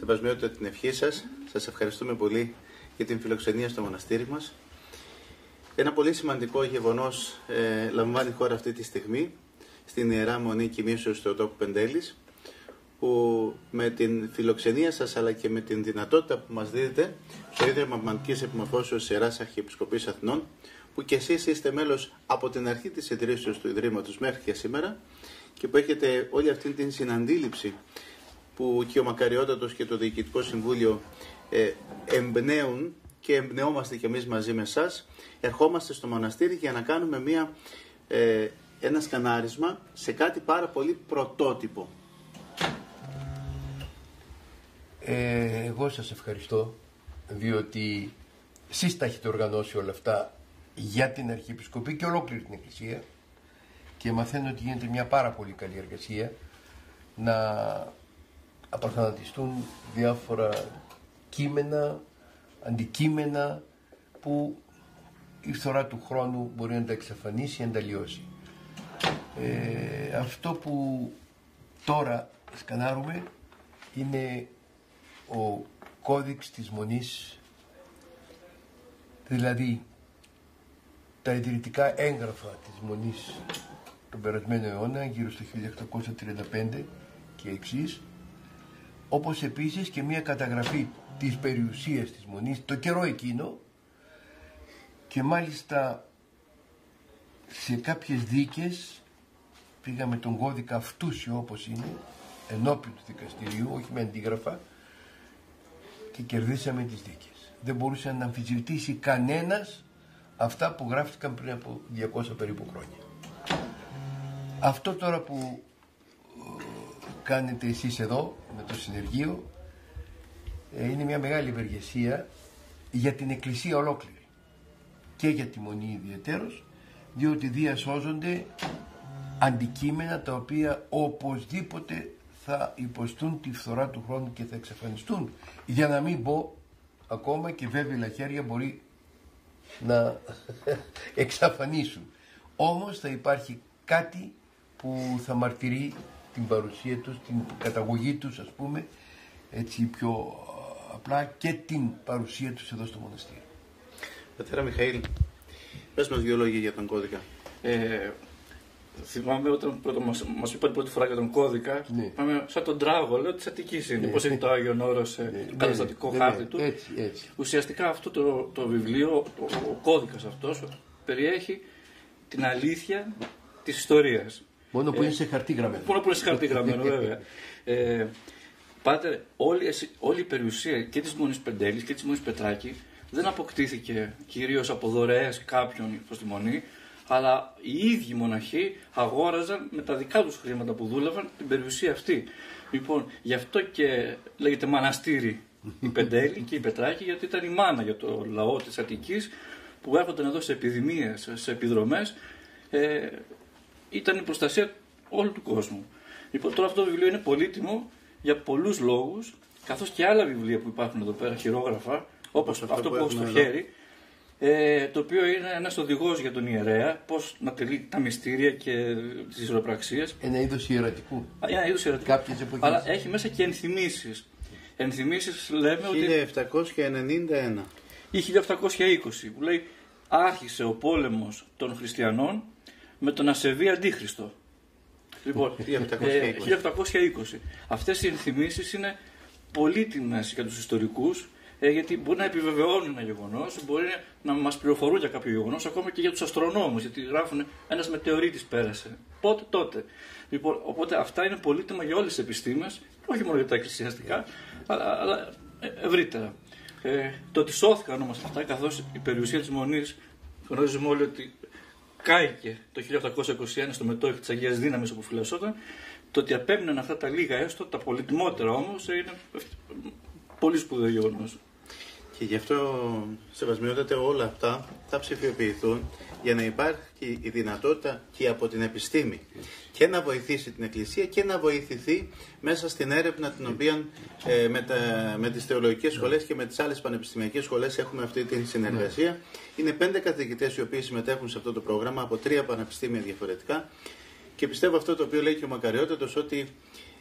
Σεβασμιότητα την ευχή σας. Σας ευχαριστούμε πολύ για την φιλοξενία στο μοναστήρι μας. Ένα πολύ σημαντικό γεγονός ε, λαμβάνει χώρα αυτή τη στιγμή στην Ιερά Μονή Κοιμήσεως του Οτόκου Πεντέλης που με την φιλοξενία σας αλλά και με την δυνατότητα που μας δίδετε στο Ίδρυμα Μαντικής Επιμορφώσεως Ιεράς Αρχιεπισκοπής Αθηνών που και εσείς είστε μέλος από την αρχή της ιδρύσεως του Ιδρύματος μέχρι και σήμερα και που έχετε όλη αυτή την συναντήληψη που και ο Μακαριότατος και το Διοικητικό Συμβούλιο ε, εμπνέουν και εμπνεόμαστε κι εμείς μαζί με εσάς, ερχόμαστε στο μοναστήρι για να κάνουμε μια, ε, ένα σκανάρισμα σε κάτι πάρα πολύ πρωτότυπο. Ε, εγώ σας ευχαριστώ διότι εσείς τα έχετε οργανώσει όλα αυτά για την Αρχιεπισκοπή και ολόκληρη την Εκκλησία και μαθαίνω ότι γίνεται μια πάρα πολύ καλή εργασία να απαρθανατιστούν διάφορα κείμενα, αντικείμενα που η φθορά του χρόνου μπορεί να τα εξαφανίσει ή να τα λιώσει. Ε, αυτό που τώρα σκανάρουμε είναι ο κώδικς της Μονής, δηλαδή τα ιδρυτικά έγγραφα της Μονής τον περασμένο αιώνα, γύρω στο 1835 και εξής, όπως επίσης και μια καταγραφή της περιουσίας της Μονής το καιρό εκείνο και μάλιστα σε κάποιες δίκες πήγαμε τον κώδικα αυτούσιο όπως είναι ενώπιον του δικαστηρίου, όχι με αντίγραφα και κερδίσαμε τις δίκες. Δεν μπορούσε να αμφισβητήσει κανένας αυτά που γράφτηκαν πριν από 200 περίπου χρόνια. Αυτό τώρα που ε, κάνετε εσείς εδώ με το συνεργείο ε, είναι μια μεγάλη ευεργεσία για την Εκκλησία ολόκληρη. Και για τη Μονή ιδιαίτερος διότι διασώζονται αντικείμενα τα οποία οπωσδήποτε θα υποστούν τη φθορά του χρόνου και θα εξαφανιστούν. Για να μην πω ακόμα και βέβαια χέρια μπορεί να εξαφανίσουν. Όμως θα υπάρχει κάτι που θα μαρτυρεί την παρουσία τους, την καταγωγή τους ας πούμε έτσι πιο απλά και την παρουσία τους εδώ στο μοναστήρι. Πατέρα Μιχαήλ, πες μας δύο λόγια για τον κώδικα. Ε, θυμάμαι όταν πρώτο μας, μας είπαν πρώτη φορά για τον κώδικα, ναι. είπαμε σαν τον τράγο, λέω της Αττικής είναι, ναι. πώς είναι το Άγιον Όρος, ναι. το καταστατικό ναι, ναι. χάρτη του. Έτσι, έτσι. Ουσιαστικά αυτό το, το βιβλίο, ο, ο κώδικας αυτός, περιέχει την αλήθεια της ιστορίας. Μόνο που ε, είναι σε χαρτί γραμμένο. Μόνο που είναι σε χαρτί γραμμένο, βέβαια. Ε, Πάτε, όλη, όλη η περιουσία και της Μονής Πεντέλης και της Μονής Πετράκη δεν αποκτήθηκε κυρίως από δωρεές κάποιων προς τη Μονή, αλλά οι ίδιοι μοναχοί αγόραζαν με τα δικά τους χρήματα που δούλευαν την περιουσία αυτή. Λοιπόν, γι' αυτό και λέγεται μοναστήρι η Πεντέλη και η Πετράκη, γιατί ήταν η μάνα για το λαό της Αττικής που έρχονταν εδώ σε επιδημίες, σε επιδρομές, ε, ήταν η προστασία όλου του κόσμου. Λοιπόν, τώρα αυτό το βιβλίο είναι πολύτιμο για πολλούς λόγους, καθώς και άλλα βιβλία που υπάρχουν εδώ πέρα, χειρόγραφα, όπως αυτό, αυτό που έχω στο χέρι, ε, το οποίο είναι ένας οδηγός για τον ιερέα, πώς να τελεί τα μυστήρια και τις ισορροπραξίες. Ένα είδος ιερατικού. Ένα είδος ιερατικού. Κάποιες εποχές. Αλλά έχει μέσα και ενθυμίσεις. Ενθυμίσεις λέμε 1791. ότι... Ή 1720 που λέει άρχισε ο πόλεμος των χριστιανών με τον ασεβή αντίχριστο. Λοιπόν, 1720. Ε, Αυτές οι ενθυμίσεις είναι πολύτιμες για τους ιστορικούς ε, γιατί μπορεί να επιβεβαιώνουν ένα γεγονός, μπορεί να μας πληροφορούν για κάποιο γεγονός, ακόμα και για τους αστρονόμους, γιατί γράφουν ένας μετεωρίτης πέρασε. Πότε, τότε. Λοιπόν, οπότε αυτά είναι πολύτιμα για όλες τις επιστήμες, όχι μόνο για τα εκκλησιαστικά, αλλά, αλλά ε, ευρύτερα. Ε, το ότι σώθηκαν όμως αυτά, καθώς η περιουσία της Μονής γνωρίζουμε όλοι ότι κάηκε το 1821 στο μετόχι της Αγίας Δύναμης όπου φυλασσόταν, το ότι απέμειναν αυτά τα λίγα έστω, τα πολυτιμότερα όμως, είναι πολύ σπουδαίο γεγονός. Και γι' αυτό, σεβασμιότατε, όλα αυτά θα ψηφιοποιηθούν για να υπάρχει η δυνατότητα και από την επιστήμη και να βοηθήσει την Εκκλησία και να βοηθηθεί μέσα στην έρευνα την οποία ε, με, τα, με τις θεολογικές σχολές και με τις άλλες πανεπιστημιακές σχολές έχουμε αυτή τη συνεργασία. Είναι πέντε καθηγητές οι οποίοι συμμετέχουν σε αυτό το πρόγραμμα από τρία πανεπιστήμια διαφορετικά και πιστεύω αυτό το οποίο λέει και ο Μακαριότατος ότι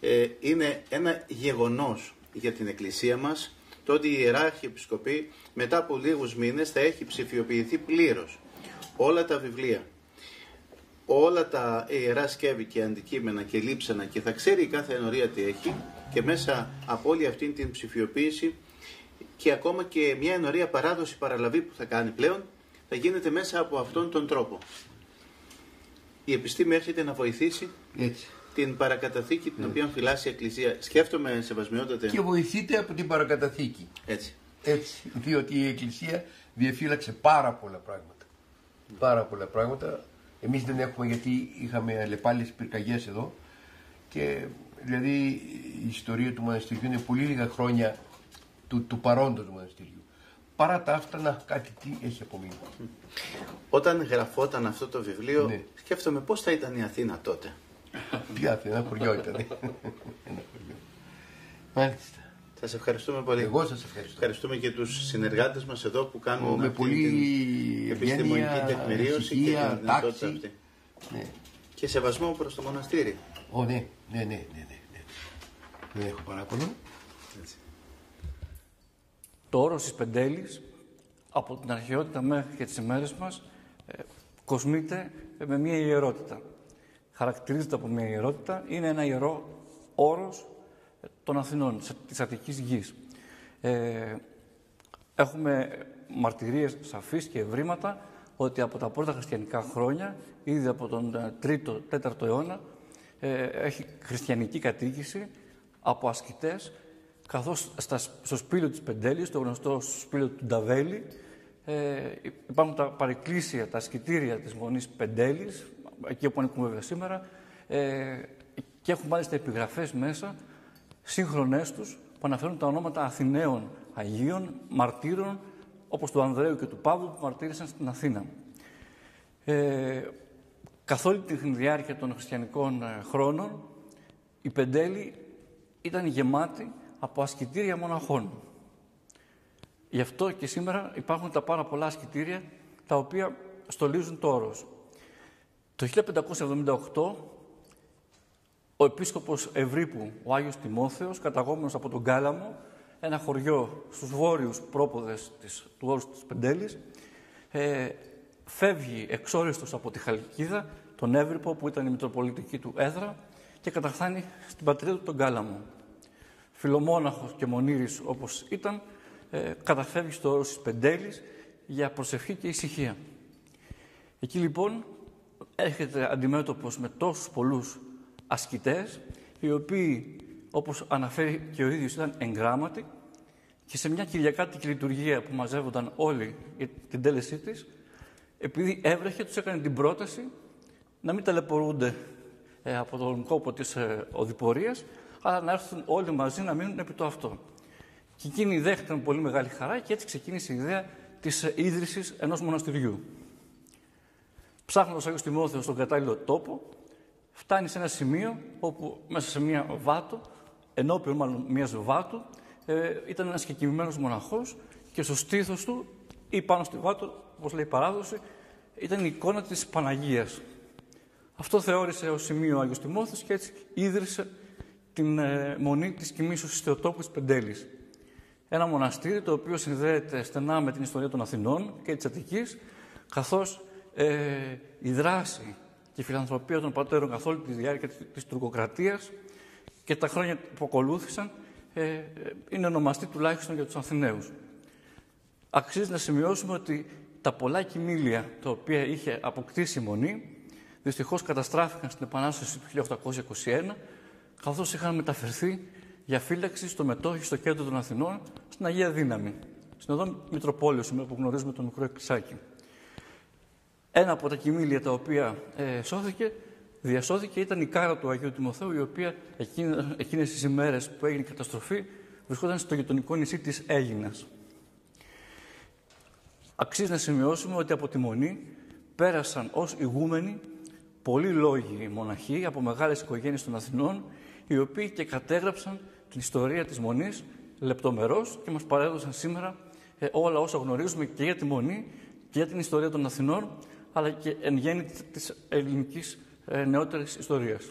ε, είναι ένα γεγονός για την Εκκλησία μας, το ότι η Ιερά Αρχιεπισκοπή μετά από λίγους μήνες θα έχει ψηφιοποιηθεί πλήρως. Όλα τα βιβλία, όλα τα ιερά σκεύη και αντικείμενα και λείψανα και θα ξέρει η κάθε ενορία τι έχει και μέσα από όλη αυτή την ψηφιοποίηση και ακόμα και μια ενορία παράδοση παραλαβή που θα κάνει πλέον θα γίνεται μέσα από αυτόν τον τρόπο. Η επιστήμη έρχεται να βοηθήσει Έτσι. Την παρακαταθήκη την οποία φυλάσσει η Εκκλησία. Σκέφτομαι σεβασμιότατε. Και βοηθείτε από την παρακαταθήκη. Έτσι. Έτσι. Διότι η Εκκλησία διαφύλαξε πάρα πολλά πράγματα. Πάρα πολλά πράγματα. Εμείς δεν έχουμε γιατί είχαμε αλλεπάλληλες πυρκαγιές εδώ και δηλαδή η ιστορία του μοναστηριού είναι πολύ λίγα χρόνια του, του παρόντος μοναστηριού. Παρά τα αυτά, να κάτι τι έχει απομείνει. Όταν γραφόταν αυτό το βιβλίο, Ναι. σκέφτομαι πώς θα ήταν η Αθήνα τότε. Ποια ένα χωριό ήταν. Ένα χωριό. Μάλιστα. Σας ευχαριστούμε πολύ. Εγώ σας ευχαριστώ. Ευχαριστούμε και τους συνεργάτες μας εδώ που κάνουν Με αυτή πολύ την επιστημονική ευγένεια, τεκμηρίωση και ησυχία, την δυνατότητα τάξη. αυτή. Ναι. Και σεβασμό προς το μοναστήρι. Ω, ναι, ναι, ναι, ναι, ναι, ναι. Δεν έχω παράπονο. Έτσι. Το όρος της Πεντέλης, από την αρχαιότητα μέχρι και τις ημέρες μας, ε, κοσμείται με μια ιερότητα. Χαρακτηρίζεται από μια ιερότητα, είναι ένα ιερό όρος ε, των Αθηνών, της- της Αττικής γης. Ε, έχουμε μαρτυρίες σαφείς και ευρήματα ότι από τα πρώτα χριστιανικά χρόνια, ήδη από τον 3ο-4ο αιώνα, ε, έχει χριστιανική κατοίκηση από ασκητές, καθώς στα, στο σπήλαιο της Πεντέλης, το γνωστό σπήλαιο του Νταβέλη, ε, υπάρχουν τα παρεκκλήσια, τα ασκητήρια της Μονής Πεντέλης, εκεί όπου ανήκουμε βέβαια σήμερα, ε, και έχουν μάλιστα επιγραφές μέσα, σύγχρονές τους, που αναφέρουν τα ονόματα Αθηναίων Αγίων, μαρτύρων, όπως του Ανδρέου και του Παύλου, που μαρτύρησαν στην Αθήνα. Ε, καθ' όλη την διάρκεια των χριστιανικών ε, χρόνων, η Πεντέλη ήταν γεμάτη από ασκητήρια μοναχών. Γι' αυτό και σήμερα υπάρχουν τα πάρα πολλά ασκητήρια τα οποία στολίζουν το όρος. Το 1578 ο επίσκοπος Ευρύπου, ο Άγιος Τιμόθεος, καταγόμενος από τον Κάλαμο, ένα χωριό στους βόρειους πρόποδες της, του όρους της Πεντέλης, ε, φεύγει εξόριστος από τη Χαλκίδα, τον Εύρυπο που ήταν η μητροπολιτική του έδρα και καταφθάνει στην πατρίδα του τον Κάλαμο. Φιλομόναχος και μονήρης όπως ήταν, ε, καταφεύγει στο όρος της Πεντέλης για προσευχή και ησυχία. Εκεί λοιπόν έρχεται αντιμέτωπος με τόσους πολλούς ασκητές, οι οποίοι, όπως αναφέρει και ο ίδιος, ήταν εγγράμματοι και σε μια κυριακάτικη λειτουργία που μαζεύονταν όλοι για την τέλεσή της, επειδή έβρεχε, τους έκανε την πρόταση να μην ταλαιπωρούνται ε, από τον κόπο της ε, οδηπορίας, αλλά να έρθουν όλοι μαζί να μείνουν επί το αυτό. Και εκείνοι δέχτηκαν πολύ μεγάλη χαρά και έτσι ξεκίνησε η ιδέα της ε, ίδρυσης ενός μοναστηριού. Ψάχνοντας ο Άγιος Τιμόθεος στον κατάλληλο τόπο, φτάνει σε ένα σημείο όπου μέσα σε μια βάτο, ενώπιον μάλλον μιας βάτου, ε, ήταν ένας κεκοιμημένος μοναχός και στο στήθος του ή πάνω στη βάτο, όπως λέει η παράδοση, ήταν η εικόνα της Παναγίας. Αυτό θεώρησε ως σημείο ο Άγιος Τιμόθεος και έτσι ίδρυσε την ε, μονή της κοιμήσεως της Θεοτόπου της Πεντέλης. Ένα μοναστήρι το οποίο συνδέεται στενά με την ιστορία των Αθηνών και της Αττικής, καθώς ε, η δράση και η φιλανθρωπία των πατέρων καθ' όλη τη διάρκεια της, της τουρκοκρατίας και τα χρόνια που ακολούθησαν ε, ε, είναι ονομαστή τουλάχιστον για τους Αθηναίους. Αξίζει να σημειώσουμε ότι τα πολλά κοιμήλια τα οποία είχε αποκτήσει η Μονή δυστυχώς καταστράφηκαν στην Επανάσταση του 1821 καθώς είχαν μεταφερθεί για φύλαξη στο μετόχι στο κέντρο των Αθηνών στην Αγία Δύναμη. Στην οδό Μητροπόλεως, σήμερα που γνωρίζουμε το μικρό εκκλησάκι. Ένα από τα κοιμήλια τα οποία ε, σώθηκε, διασώθηκε ήταν η κάρα του Αγίου Τιμοθέου, η οποία εκείνε, εκείνες τις ημέρες που έγινε η καταστροφή βρισκόταν στο γειτονικό νησί της Αίγινας. Αξίζει να σημειώσουμε ότι από τη Μονή πέρασαν ως ηγούμενοι πολλοί λόγοι μοναχοί από μεγάλες οικογένειες των Αθηνών, οι οποίοι και κατέγραψαν την ιστορία της Μονής λεπτομερώς και μας παρέδωσαν σήμερα ε, όλα όσα γνωρίζουμε και για τη Μονή και για την ιστορία των Αθηνών, αλλά και εν γέννη της ελληνικής ε, νεότερης ιστορίας.